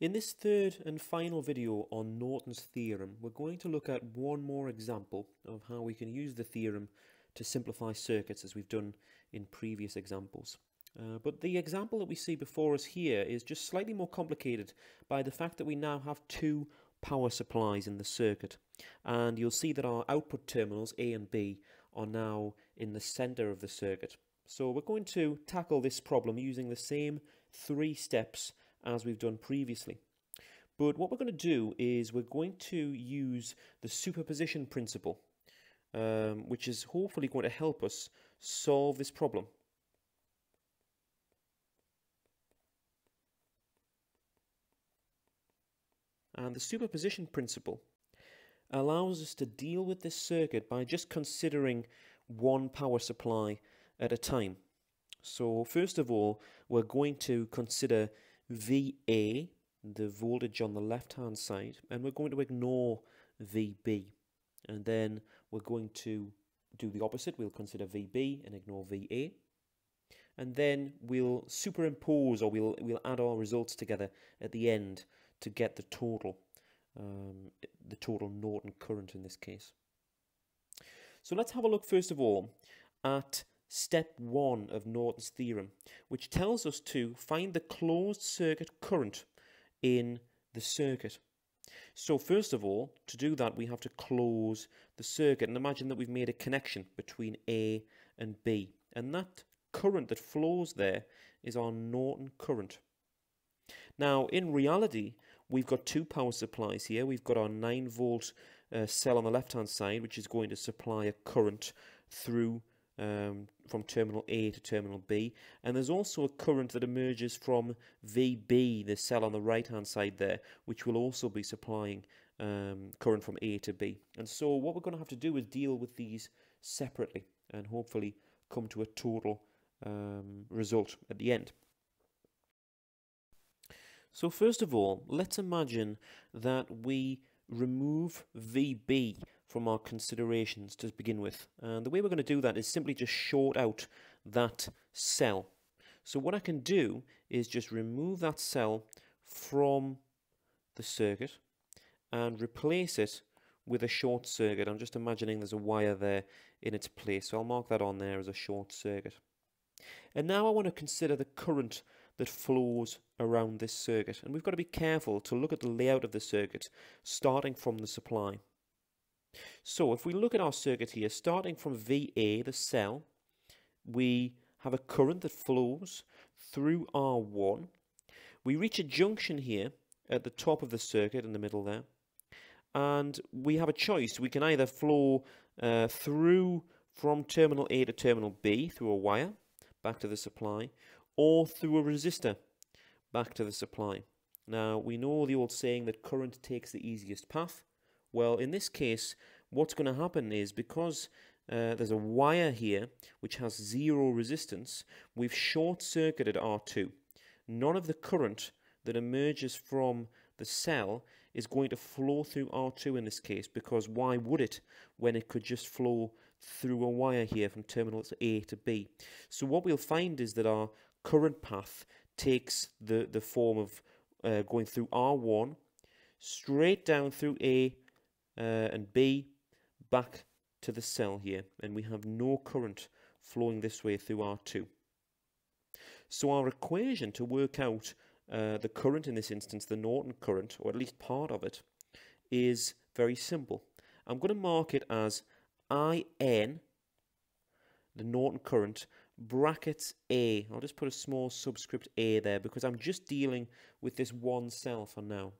In this third and final video on Norton's theorem, we're going to look at one more example of how we can use the theorem to simplify circuits as we've done in previous examples. Uh, but the example that we see before us here is just slightly more complicated by the fact that we now have two power supplies in the circuit. And you'll see that our output terminals, A and B, are now in the center of the circuit. So we're going to tackle this problem using the same three steps as we've done previously. But what we're going to do is we're going to use the superposition principle, um, which is hopefully going to help us solve this problem. And the superposition principle allows us to deal with this circuit by just considering one power supply at a time. So first of all, we're going to consider VA, the voltage on the left hand side, and we're going to ignore VB. And then we're going to do the opposite. We'll consider VB and ignore VA. And then we'll superimpose or we'll, we'll add our results together at the end to get the total, um, the total Norton current in this case. So let's have a look first of all at step one of Norton's theorem, which tells us to find the closed circuit current in the circuit. So first of all, to do that, we have to close the circuit and imagine that we've made a connection between A and B. And that current that flows there is our Norton current. Now, in reality, we've got two power supplies here. We've got our 9 volt uh, cell on the left hand side, which is going to supply a current through um, from terminal A to terminal B. And there's also a current that emerges from VB, the cell on the right hand side there, which will also be supplying um, current from A to B. And so what we're going to have to do is deal with these separately and hopefully come to a total um, result at the end. So first of all, let's imagine that we remove VB from our considerations to begin with. And the way we're going to do that is simply just short out that cell. So what I can do is just remove that cell from the circuit and replace it with a short circuit. I'm just imagining there's a wire there in its place. So I'll mark that on there as a short circuit. And now I want to consider the current that flows around this circuit. And we've got to be careful to look at the layout of the circuit starting from the supply. So if we look at our circuit here, starting from VA, the cell, we have a current that flows through R1. We reach a junction here at the top of the circuit in the middle there. And we have a choice. We can either flow uh, through from terminal A to terminal B through a wire back to the supply, or through a resistor back to the supply. Now, we know the old saying that current takes the easiest path. Well, in this case, what's going to happen is because uh, there's a wire here which has zero resistance, we've short-circuited R2. None of the current that emerges from the cell is going to flow through R2 in this case because why would it when it could just flow through a wire here from terminals A to B. So what we'll find is that our current path takes the, the form of uh, going through R1, straight down through A uh, and B, back to the cell here. And we have no current flowing this way through R2. So our equation to work out uh, the current in this instance, the Norton current, or at least part of it, is very simple. I'm going to mark it as IN, the Norton current, brackets A. I'll just put a small subscript A there because I'm just dealing with this one cell for now.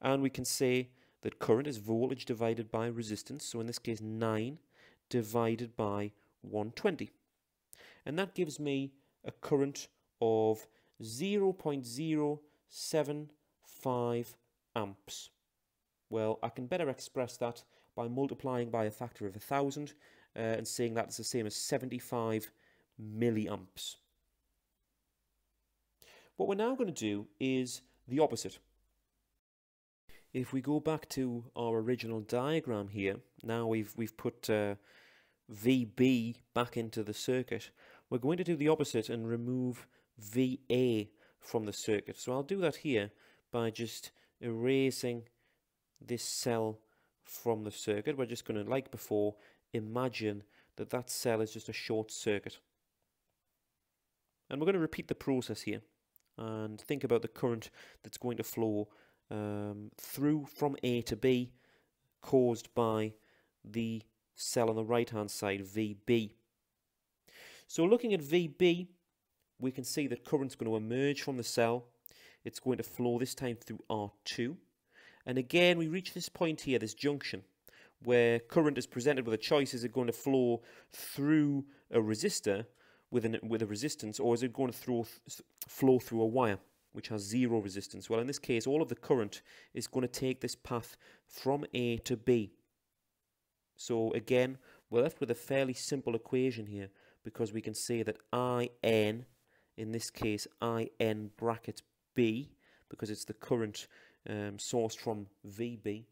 And we can say that current is voltage divided by resistance, so in this case 9 divided by 120. And that gives me a current of 0.075 amps. Well, I can better express that by multiplying by a factor of 1,000 uh, and saying that's the same as 75 milliamps. What we're now going to do is the opposite. If we go back to our original diagram here, now we've, we've put uh, VB back into the circuit, we're going to do the opposite and remove VA from the circuit. So I'll do that here by just erasing this cell from the circuit. We're just going to, like before, imagine that that cell is just a short circuit. And we're going to repeat the process here and think about the current that's going to flow um, through from A to B caused by the cell on the right hand side, VB. So looking at VB, we can see that current's going to emerge from the cell. It's going to flow this time through R2. And again, we reach this point here, this junction, where current is presented with a choice. Is it going to flow through a resistor with, an, with a resistance, or is it going to throw, flow through a wire, which has zero resistance? Well, in this case, all of the current is going to take this path from A to B. So again, we're left with a fairly simple equation here because we can say that IN, in this case IN bracket B, because it's the current um, sourced from VB,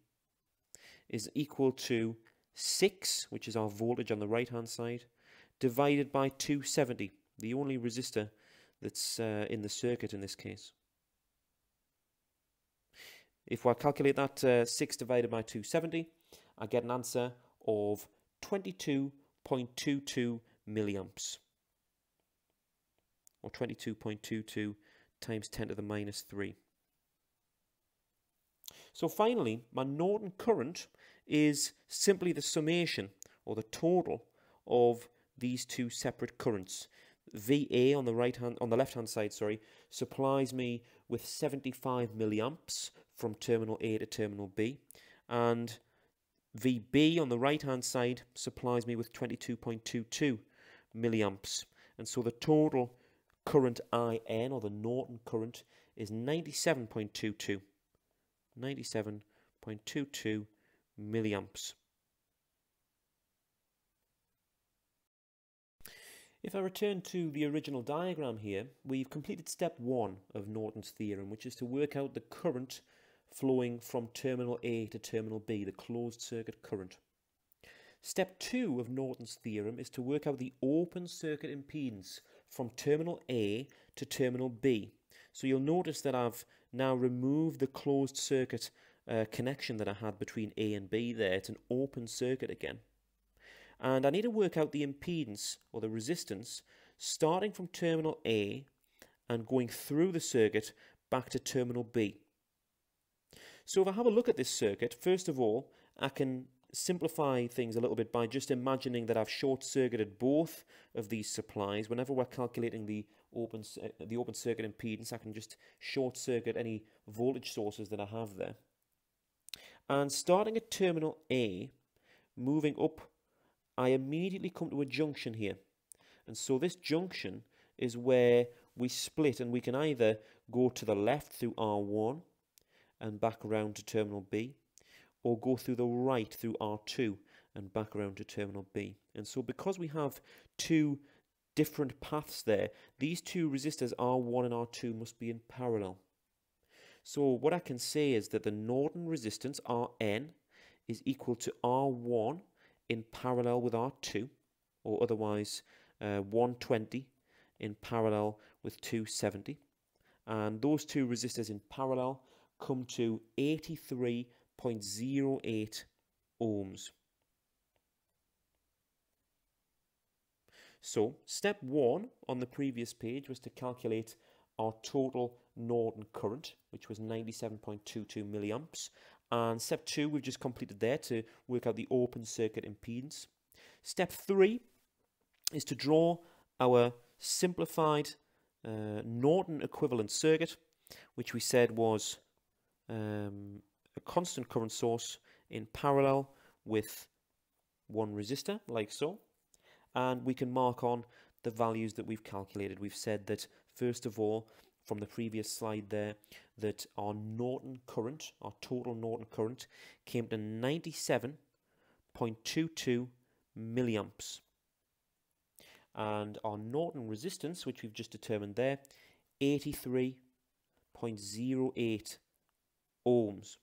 is equal to 6, which is our voltage on the right hand side, divided by 270, the only resistor that's uh, in the circuit in this case. If I calculate that uh, 6 divided by 270, I get an answer of 22.22 milliamps or 22.22 times 10 to the minus 3. So finally, my Norton current is simply the summation or the total of these two separate currents. VA on the right hand on the left hand side, sorry, supplies me with 75 milliamps from terminal A to terminal B, and VB on the right hand side supplies me with 22.22 milliamps. And so the total current IN or the Norton current is 97.22. 97.22 milliamps. If I return to the original diagram here, we've completed step one of Norton's theorem, which is to work out the current flowing from terminal A to terminal B, the closed circuit current. Step 2 of Norton's theorem is to work out the open circuit impedance from terminal A to terminal B. So you'll notice that I've now removed the closed circuit uh, connection that I had between A and B there. It's an open circuit again. And I need to work out the impedance or the resistance starting from terminal A and going through the circuit back to terminal B. So if I have a look at this circuit, first of all, I can simplify things a little bit by just imagining that I've short-circuited both of these supplies. Whenever we're calculating the open, the open circuit impedance, I can just short-circuit any voltage sources that I have there. And starting at terminal A, moving up, I immediately come to a junction here. And so this junction is where we split and we can either go to the left through R1 and back around to terminal B, or go through the right through R2 and back around to terminal B. And so because we have two different paths there, these two resistors R1 and R2 must be in parallel. So what I can say is that the Norton resistance Rn is equal to R1 in parallel with R2, or otherwise uh, 120 in parallel with 270. And those two resistors in parallel come to 83.08 ohms. So step one on the previous page was to calculate our total Norton current, which was 97.22 milliamps. And step two, we've just completed there to work out the open circuit impedance. Step three is to draw our simplified uh, Norton equivalent circuit, which we said was um, a constant current source in parallel with one resistor, like so. And we can mark on the values that we've calculated. We've said that, first of all, from the previous slide there, that our Norton current, our total Norton current, came to 97.22 milliamps. And our Norton resistance, which we've just determined there, 83.08 ohms.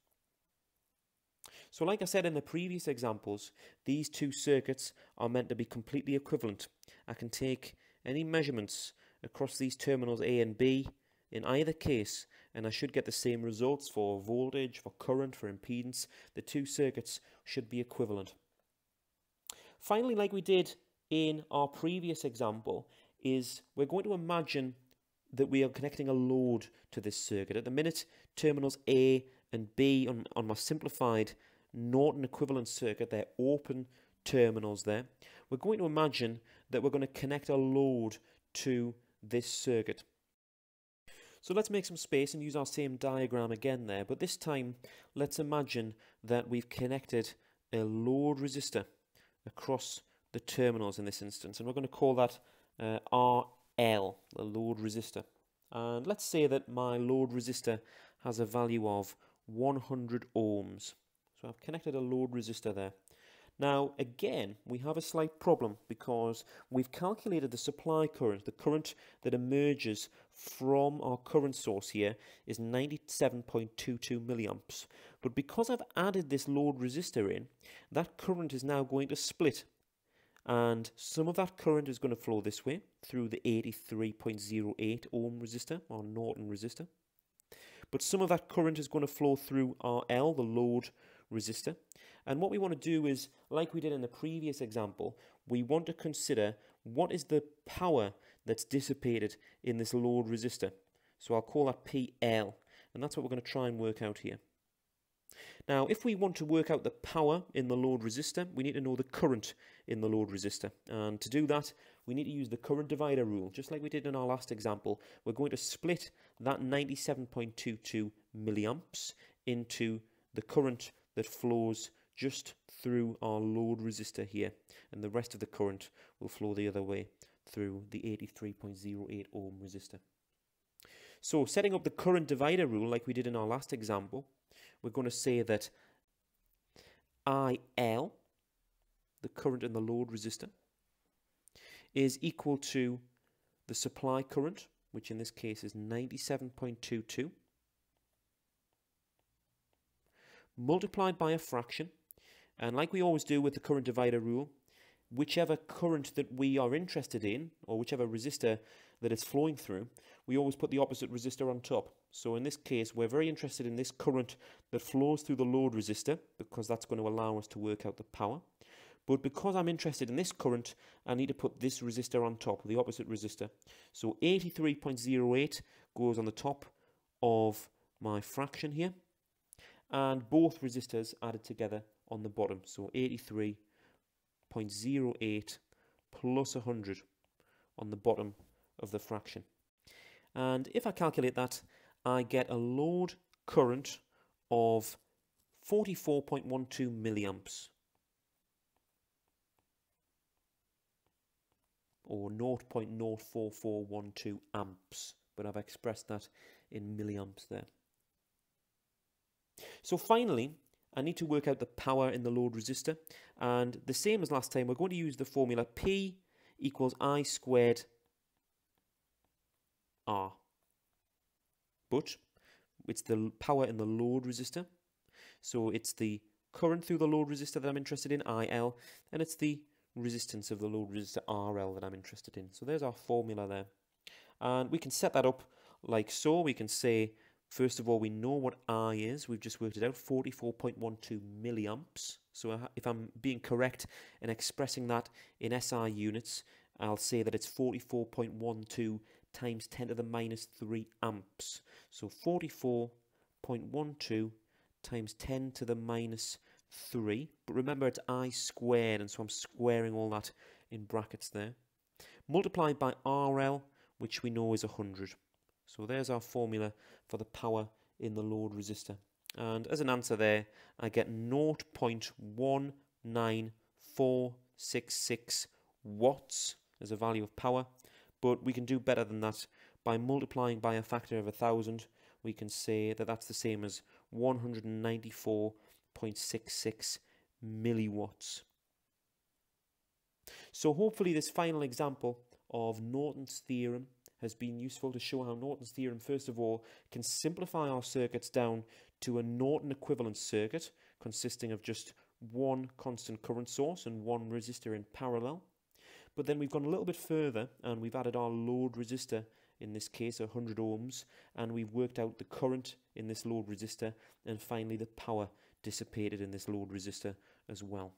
So like I said in the previous examples, these two circuits are meant to be completely equivalent. I can take any measurements across these terminals A and B in either case and I should get the same results for voltage, for current, for impedance. The two circuits should be equivalent. Finally, like we did in our previous example, is we're going to imagine that we are connecting a load to this circuit. At the minute, terminals A and B on, on my simplified Norton equivalent circuit, they're open terminals there. We're going to imagine that we're going to connect a load to this circuit. So let's make some space and use our same diagram again there, but this time let's imagine that we've connected a load resistor across the terminals in this instance, and we're going to call that uh, RL, the load resistor. And let's say that my load resistor has a value of 100 ohms. So I've connected a load resistor there. Now, again, we have a slight problem because we've calculated the supply current. The current that emerges from our current source here is 97.22 milliamps. But because I've added this load resistor in, that current is now going to split. And some of that current is going to flow this way through the 83.08 ohm resistor or Norton resistor. But some of that current is going to flow through RL, the load resistor. And what we want to do is, like we did in the previous example, we want to consider what is the power that's dissipated in this load resistor. So I'll call that PL, and that's what we're going to try and work out here. Now, if we want to work out the power in the load resistor, we need to know the current in the load resistor. And to do that, we need to use the current divider rule. Just like we did in our last example, we're going to split that 97.22 milliamps into the current that flows just through our load resistor here and the rest of the current will flow the other way through the 83.08 ohm resistor. So setting up the current divider rule like we did in our last example, we're going to say that IL, the current in the load resistor, is equal to the supply current, which in this case is 97.22, multiplied by a fraction. And like we always do with the current divider rule, whichever current that we are interested in, or whichever resistor that it's flowing through, we always put the opposite resistor on top. So in this case, we're very interested in this current that flows through the load resistor, because that's going to allow us to work out the power. But because I'm interested in this current, I need to put this resistor on top, the opposite resistor. So 83.08 goes on the top of my fraction here, and both resistors added together on the bottom. So 83.08 plus 100 on the bottom of the fraction. And if I calculate that, I get a load current of 44.12 milliamps. Or 0.04412 amps, but I've expressed that in milliamps there. So finally, I need to work out the power in the load resistor. And the same as last time, we're going to use the formula P equals I squared R. But it's the power in the load resistor. So it's the current through the load resistor that I'm interested in, IL, and it's the resistance of the load resistor, RL, that I'm interested in. So there's our formula there. And we can set that up like so. We can say First of all, we know what I is. We've just worked it out, 44.12 milliamps. So uh, if I'm being correct in expressing that in SI units, I'll say that it's 44.12 times 10 to the minus 3 amps. So 44.12 times 10 to the minus 3. But remember, it's I squared, and so I'm squaring all that in brackets there. Multiplied by RL, which we know is 100. So there's our formula for the power in the load resistor. And as an answer there, I get 0.19466 watts as a value of power. But we can do better than that. By multiplying by a factor of a thousand, we can say that that's the same as 194.66 milliwatts. So hopefully this final example of Norton's theorem has been useful to show how Norton's theorem, first of all, can simplify our circuits down to a Norton equivalent circuit consisting of just one constant current source and one resistor in parallel. But then we've gone a little bit further and we've added our load resistor in this case 100 ohms and we've worked out the current in this load resistor and finally the power dissipated in this load resistor as well.